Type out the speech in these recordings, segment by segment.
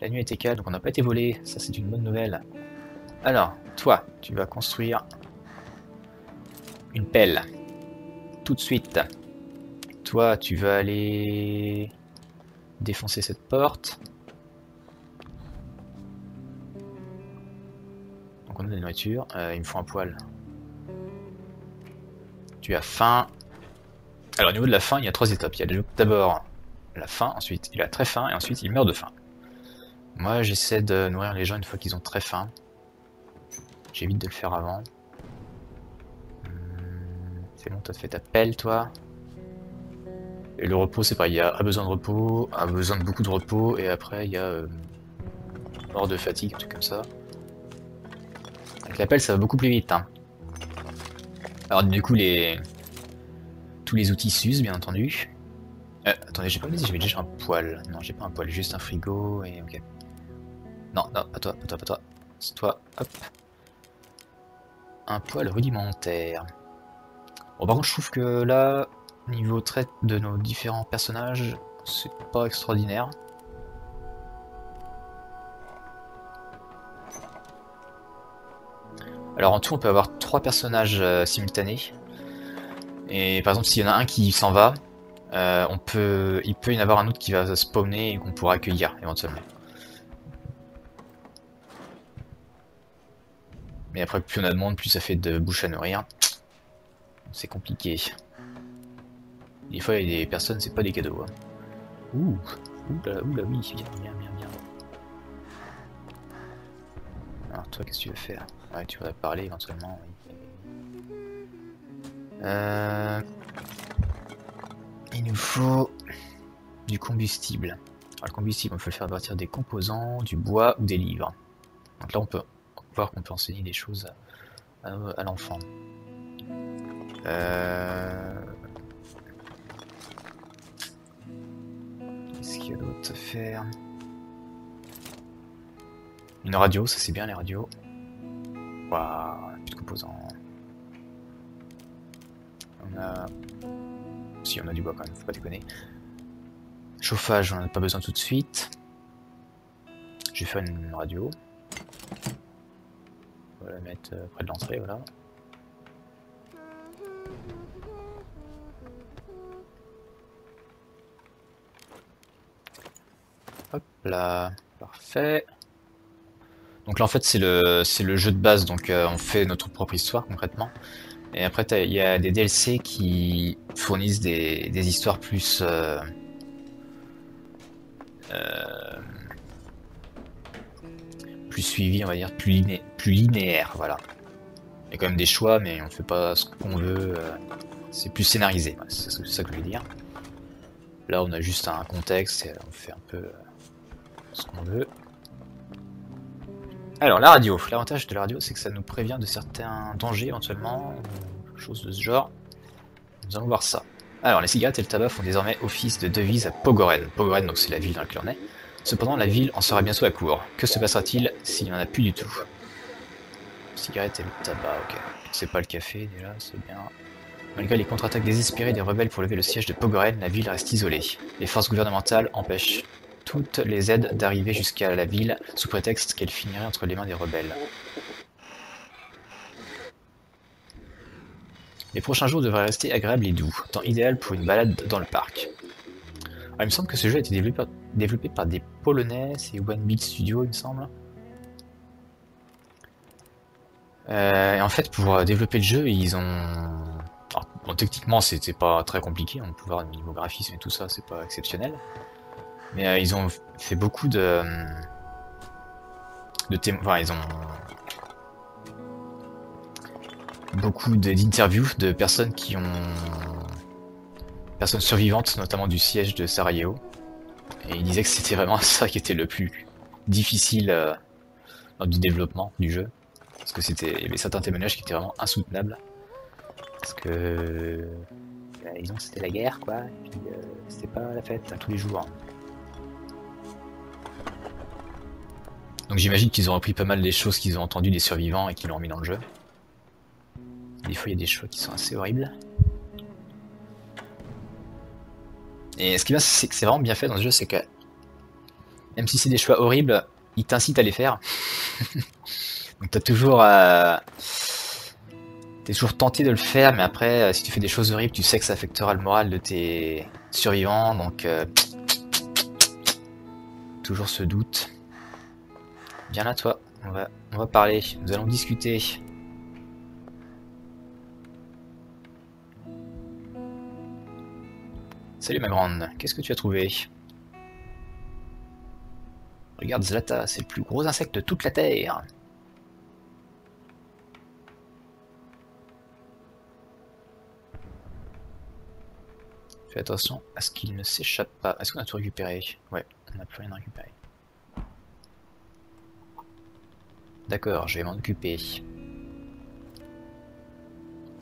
La nuit été calme, donc on n'a pas été volé. Ça, c'est une bonne nouvelle. Alors, toi, tu vas construire une pelle. Tout de suite. Toi, tu vas aller défoncer cette porte. Donc on a de la nourriture. Euh, il me faut un poil. Tu as faim. Alors au niveau de la faim, il y a trois étapes. Il y a d'abord la faim, ensuite il a très faim, et ensuite il meurt de faim. Moi j'essaie de nourrir les gens une fois qu'ils ont très faim. J'évite de le faire avant. Hmm, c'est bon, t'as fait ta pelle toi. Et le repos c'est pas, il y a, besoin de repos, a besoin de beaucoup de repos, et après il y a euh, mort de fatigue, un truc comme ça. Avec la pelle ça va beaucoup plus vite. Hein. Alors du coup les... Tous les outils s'usent bien entendu. Euh, attendez, j'ai pas dit j'avais déjà un poil. Non, j'ai pas un poil, juste un frigo et ok. Non, non, pas toi, pas toi, pas toi. C'est toi, hop. Un poil rudimentaire. Bon, par contre, je trouve que là, niveau trait de nos différents personnages, c'est pas extraordinaire. Alors en tout, on peut avoir trois personnages euh, simultanés. Et par exemple, s'il y en a un qui s'en va, euh, il peut y en avoir un autre qui va spawner et qu'on pourra accueillir éventuellement. Mais après, plus on a de monde, plus ça fait de bouche à nourrir. C'est compliqué. Des fois, il y a des personnes, c'est pas des cadeaux. Hein. Ouh, oula, oula, oui, bien, bien, bien. Alors, toi, qu'est-ce que tu veux faire? Ouais, tu voudrais parler éventuellement. Euh... Il nous faut du combustible. Alors, le combustible, on peut le faire à partir des composants, du bois ou des livres. Donc là, on peut qu'on peut enseigner des choses à, l'enfant. Euh, qu'est-ce qu'il y a d'autre à faire? Une radio, ça c'est bien les radios. Waouh, plus de composants. On a si on a du bois quand même, faut pas déconner. Chauffage, on en a pas besoin tout de suite. Je vais faire une radio. On va la mettre euh, près de l'entrée, voilà. Hop là, parfait. Donc là en fait c'est le, le jeu de base, donc euh, on fait notre propre histoire concrètement. Et après, il y a des DLC qui fournissent des, histoires plus... Euh, plus suivies, on va dire, plus, plus linéaires, voilà. Il y a quand même des choix, mais on ne fait pas ce qu'on veut. Euh, c'est plus scénarisé, c'est ça que je veux dire. Là, on a juste un contexte et on fait un peu ce qu'on veut. Alors, la radio. L'avantage de la radio, c'est que ça nous prévient de certains dangers éventuellement, choses de ce genre. Nous allons voir ça. Alors, les cigarettes et le tabac font désormais office de devise à Pogoren. Pogoren, donc c'est la ville dans laquelle on est. Cependant, la ville en sera bientôt à court. Que se passera-t-il s'il n'y en a plus du tout? Cigarettes et le tabac, ok. C'est pas le café, déjà, c'est bien. Malgré les contre-attaques désespérées des rebelles pour lever le siège de Pogoren, la ville reste isolée. Les forces gouvernementales empêchent toutes les aides d'arriver jusqu'à la ville sous prétexte qu'elle finirait entre les mains des rebelles. Les prochains jours devraient rester agréables et doux, temps idéal pour une balade dans le parc. Il me semble que ce jeu a été développé par, des Polonais, c'est One Big Studio il me semble. Euh, et en fait pour développer le jeu ils ont... bon, techniquement c'était pas très compliqué, on peut voir le niveau graphisme et tout ça, c'est pas exceptionnel. Mais euh, ils ont fait beaucoup de... de enfin, ils ont beaucoup d'interviews de personnes qui ont... personnes survivantes, notamment du siège de Sarajevo. Et ils disaient que c'était vraiment ça qui était le plus difficile euh, du développement du jeu. Parce que c'était, il certains témoignages qui étaient vraiment insoutenables. Parce que, euh, disons que c'était la guerre, quoi. Et puis, euh, c'était pas la fête à tous les jours. Donc j'imagine qu'ils ont repris pas mal des choses qu'ils ont entendues des survivants et qu'ils l'ont mis dans le jeu. Des fois, il y a des choix qui sont assez horribles. Et ce qui est bien, c'est que c'est vraiment bien fait dans ce jeu, c'est que Même si c'est des choix horribles, ils t'incitent à les faire. Donc t'as toujours... Euh... T'es toujours tenté de le faire, mais après, euh, si tu fais des choses horribles, tu sais que ça affectera le moral de tes survivants, donc... Euh... Toujours ce doute. Viens là, toi. On va, on va parler. Nous allons discuter. Salut ma grande, qu'est-ce que tu as trouvé? Regarde Zlata, c'est le plus gros insecte de toute la Terre. Fais attention à ce qu'il ne s'échappe pas. Est-ce qu'on a tout récupéré? Ouais, on n'a plus rien à récupérer. D'accord, je vais m'en occuper.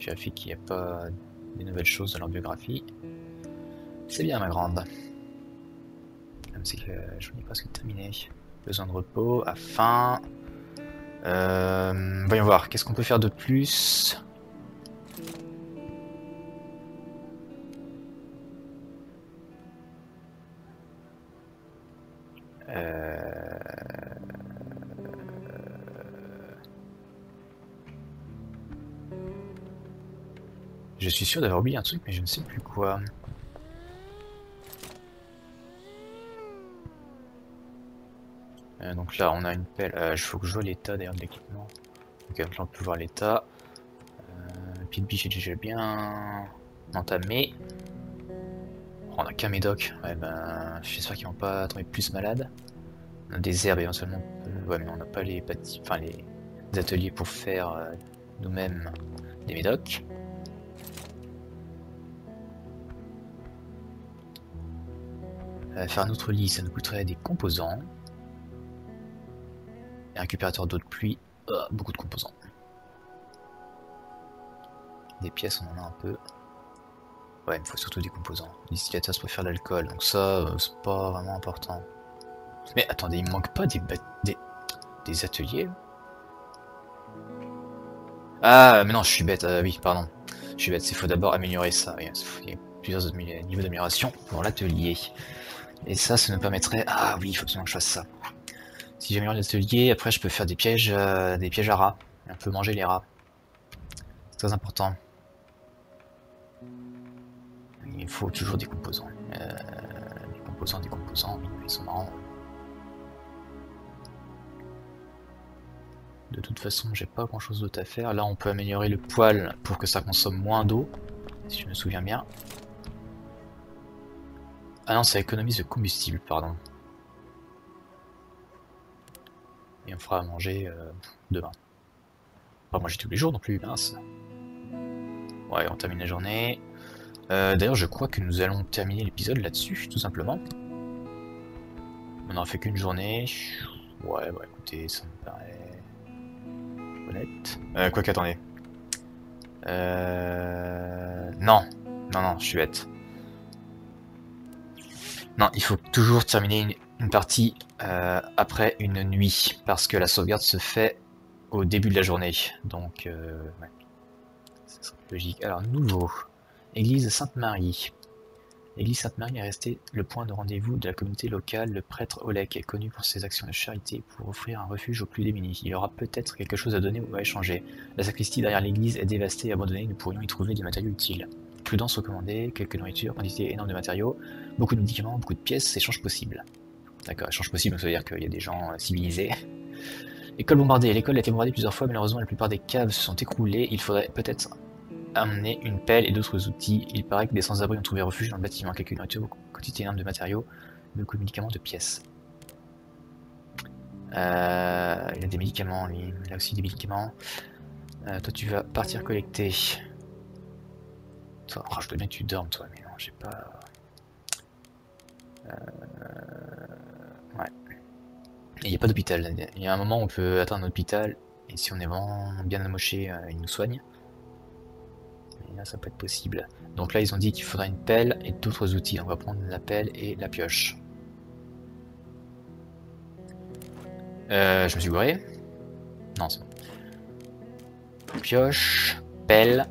Vérifie qu'il n'y a pas des nouvelles choses dans leur biographie. C'est bien ma grande. Même si je n'ai presque terminé. Besoin de repos, à faim. Euh, voyons voir, qu'est-ce qu'on peut faire de plus? Euh, Je suis sûr d'avoir oublié un truc, mais je ne sais plus quoi. Euh, donc là, on a une pelle. Il euh, faut que je vois l'état d'ailleurs de l'équipement. Ok, là on peut voir l'état. Euh, biche est déjà bien entamé. Oh, on a qu'un médoc. Ouais, ben, j'espère qu'ils vont pas tomber plus malades. On a des herbes éventuellement. Ouais, mais on n'a pas les, enfin, les ateliers pour faire nous-mêmes des médocs. faire un autre lit, ça nous coûterait des composants. Et récupérateur d'eau de pluie, euh, beaucoup de composants. Des pièces, on en a un peu. Ouais, il me faut surtout des composants. Distillateur, pour faire l'alcool, donc ça, euh, c'est pas vraiment important. Mais attendez, il me manque pas des, des, des ateliers Ah, mais non, je suis bête, euh, oui, pardon. Je suis bête, il faut d'abord améliorer ça. il y a plusieurs niveaux d'amélioration dans l'atelier. Et ça, ça nous permettrait... Ah oui, il faut que je fasse ça. Si j'améliore l'atelier, après je peux faire des pièges, euh, des pièges à rats. On peut manger les rats. C'est très important. Il faut toujours des composants. Euh, des composants, des composants, ils sont marrants. De toute façon, j'ai pas grand chose d'autre à faire. Là, on peut améliorer le poil pour que ça consomme moins d'eau, si je me souviens bien. Ah non, ça économise le combustible, pardon. Fera manger euh, demain. Pas manger tous les jours non plus, mince. Ouais, on termine la journée. Euh, d'ailleurs, je crois que nous allons terminer l'épisode là-dessus, tout simplement. On n'en fait qu'une journée. Ouais, bah écoutez, ça me paraît honnête. Euh, quoi qu'attendez. Non, non, non, je suis bête. Non, il faut toujours terminer une, une partie euh, après une nuit, parce que la sauvegarde se fait au début de la journée. Donc, euh, ouais. c'est logique. Alors, nouveau. Église Sainte-Marie. L'église Sainte-Marie est restée le point de rendez-vous de la communauté locale. Le prêtre Olek est connu pour ses actions de charité pour offrir un refuge aux plus démunis. Il y aura peut-être quelque chose à donner ou à échanger. La sacristie derrière l'église est dévastée et abandonnée. Nous pourrions y trouver des matériaux utiles. Prudence recommandée, quelques nourritures, quantité énorme de matériaux, beaucoup de médicaments, beaucoup de pièces, échange possible. D'accord, échange possible, ça veut dire qu'il y a des gens euh, civilisés. L'école bombardée. L'école a été bombardée plusieurs fois, malheureusement la plupart des caves se sont écroulées. Il faudrait peut-être amener une pelle et d'autres outils. Il paraît que des sans-abri ont trouvé refuge dans le bâtiment. Quelques nourritures, quantité énorme de matériaux, beaucoup de médicaments, de pièces. Euh, il a des médicaments, lui. Il a aussi des médicaments. Euh, toi, tu vas partir collecter. Toi, oh, je dois bien que tu dormes, toi, mais non, j'ai pas... Il n'y a pas d'hôpital. Il y a un moment où on peut atteindre un hôpital, et si on est vraiment bien amoché, euh, il nous soigne. Et là, ça peut être possible. Donc là, ils ont dit qu'il faudrait une pelle et d'autres outils. On va prendre la pelle et la pioche. Euh, je me suis gouré Non, c'est bon. Pioche, pelle.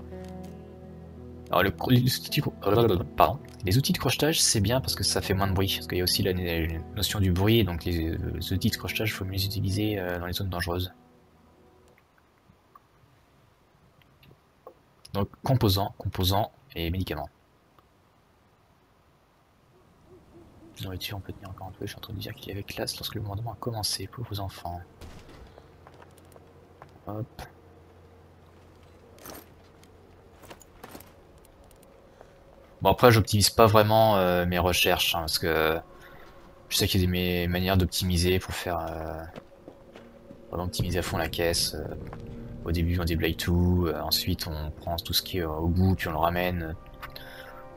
Alors, le, les, outils, de crochetage, c'est bien parce que ça fait moins de bruit. Parce qu'il y a aussi la notion du bruit, donc les, les outils de crochetage, il faut mieux les utiliser dans les zones dangereuses. Donc, composants, composants et médicaments. Nourriture, on peut tenir encore un peu. Je suis en train de dire qu'il y avait classe lorsque le commandement a commencé. pour vos enfants. Hop. Bon après j'optimise pas vraiment euh, mes recherches hein, parce que je sais qu'il y a des manières d'optimiser pour faire euh, vraiment optimiser à fond la caisse. Euh. au début on déblaye tout, ensuite on prend tout ce qui est au bout puis on le ramène.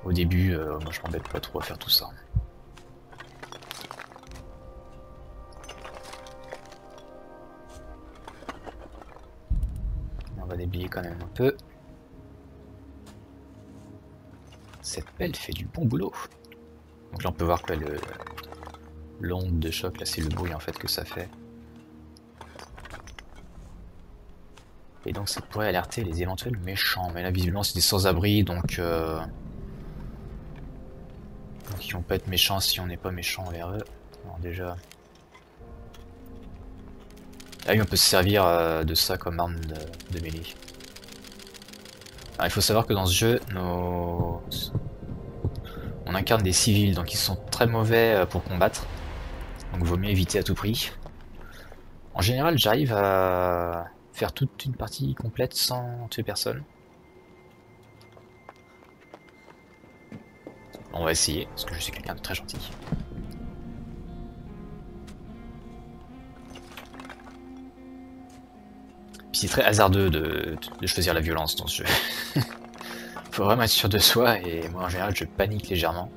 Au début moi je m'embête pas trop à faire tout ça. On va déblayer quand même un peu. Cette pelle fait du bon boulot. Donc là on peut voir quoi le l'onde de choc, là c'est le bruit en fait que ça fait. Et donc ça pourrait alerter les éventuels méchants. Mais là visiblement c'est des sans-abri donc... Euh... Donc ils vont pas être méchants si on n'est pas méchant envers eux. Alors déjà... Ah oui on peut se servir euh, de ça comme arme de, de mêlée. Alors, il faut savoir que dans ce jeu, nos... on incarne des civils, donc ils sont très mauvais euh, pour combattre. Donc vaut mieux éviter à tout prix. En général, j'arrive à faire toute une partie complète sans tuer personne. On va essayer, parce que je suis quelqu'un de très gentil. c'est très hasardeux de, choisir la violence dans ce jeu. Faut vraiment être sûr de soi et moi en général je panique légèrement.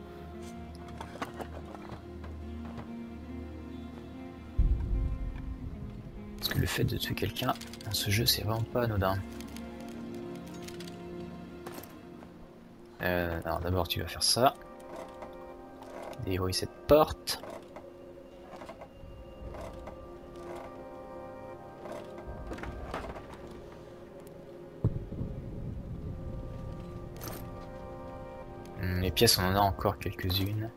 Parce que le fait de tuer quelqu'un dans ce jeu c'est vraiment pas anodin. Euh, alors d'abord tu vas faire ça. Déverrouiller cette porte. On en a encore quelques-unes.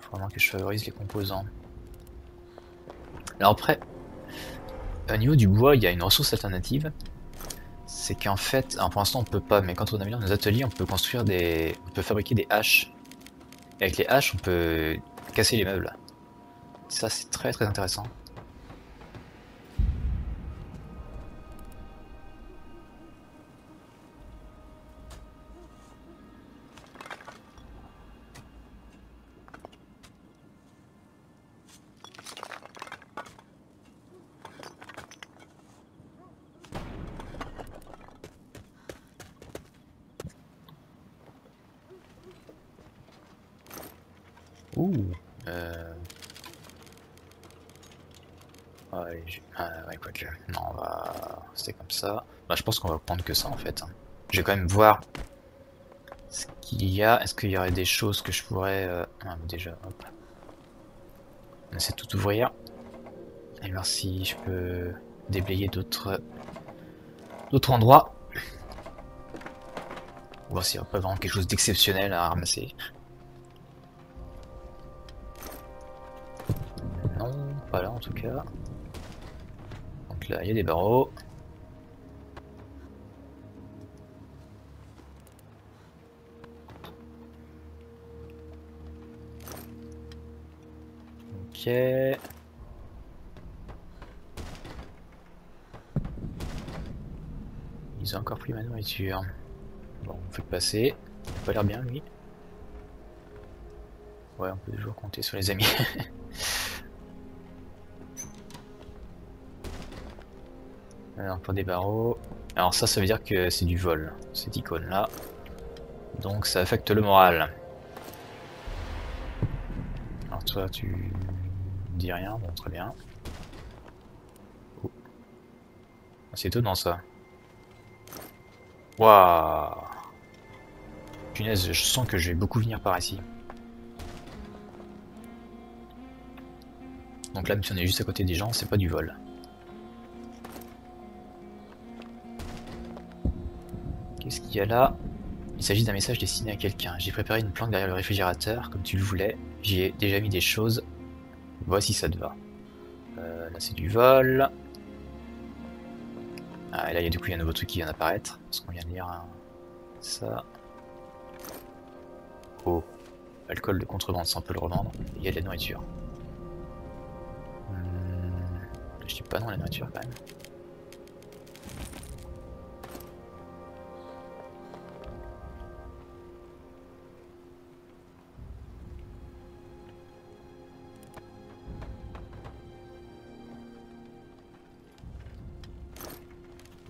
Faut vraiment que je favorise les composants. Alors après, au niveau du bois, il y a une ressource alternative. C'est qu'en fait, pour l'instant on peut pas, mais quand on a mis dans nos ateliers, on peut construire des... On peut fabriquer des haches. Et avec les haches, on peut casser les meubles. Ça, c'est très très intéressant. Ouh, euh... Ouais, ah, ouais, quoique. Non, on va rester comme ça. Bah, je pense qu'on va prendre que ça en fait. Je vais quand même voir ce qu'il y a. Est-ce qu'il y aurait des choses que je pourrais. Euh... Ah, déjà, hop. On essaie de tout ouvrir. Et voir si je peux déblayer d'autres d'autres endroits. Voir s'il n'y a pas vraiment quelque chose d'exceptionnel à ramasser. Non, pas là en tout cas là, il y a des barreaux. Ok. Ils ont encore pris ma nourriture. Bon, on fait passer. Il a pas l'air bien lui. Ouais, on peut toujours compter sur les amis. Alors pour des barreaux. Alors ça, ça veut dire que c'est du vol, cette icône là. Donc ça affecte le moral. Alors toi, tu dis rien, bon très bien. Oh. C'est étonnant ça. Waouh Punaise, je sens que je vais beaucoup venir par ici. Donc là, même si on est juste à côté des gens, c'est pas du vol. Qu'est-ce qu'il y a là Il s'agit d'un message destiné à quelqu'un. J'ai préparé une planque derrière le réfrigérateur, comme tu le voulais. J'y ai déjà mis des choses. Voici ça te va. Euh, là, c'est du vol. Ah, et là, il y a du coup, un nouveau truc qui vient d'apparaître. Parce qu'on vient de lire un... ça. Oh. Alcool de contrebande, ça on peut le revendre. Il y a de la nourriture. Hmm, Je dis pas non la nourriture quand même.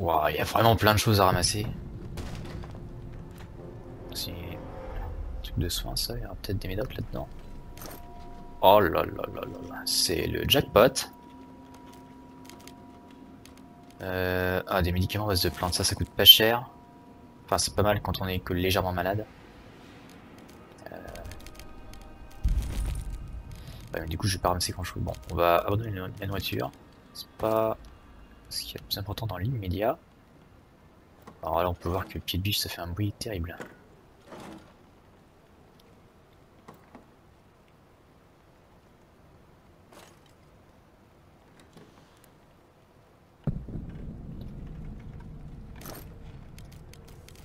Waouh, il y a vraiment plein de choses à ramasser. C'est un truc de soin ça, il y aura peut-être des médocs là-dedans. Oh là là là là là, c'est le jackpot. Euh, ah, des médicaments base de plantes, ça, ça coûte pas cher. Enfin, c'est pas mal quand on est que légèrement malade. Euh... Du coup, je vais pas ramasser grand chose. Bon, on va abandonner la nourriture. C'est pas ce qui est le plus important dans l'immédiat. Alors là, on peut voir que le pied de biche, ça fait un bruit terrible.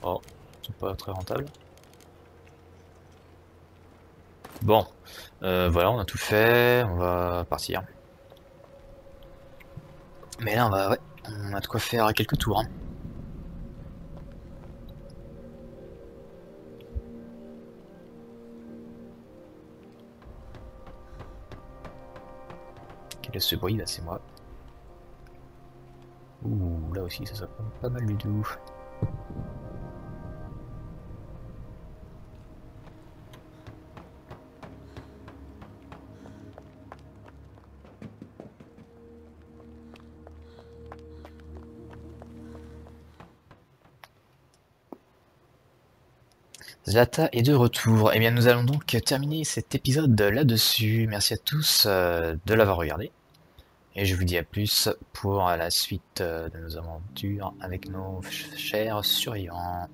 Oh, c'est pas très rentable. Bon, euh, voilà, on a tout fait, on va partir. Mais là, on va, ouais, on a de quoi faire quelques tours. Hein. Quel est ce bruit là C'est moi. Ouh, là aussi, ça sera pas mal du tout. Zlata est de retour. Eh bien, nous allons donc terminer cet épisode là-dessus. Merci à tous euh, de l'avoir regardé. Et je vous dis à plus pour la suite euh, de nos aventures avec nos chers survivants.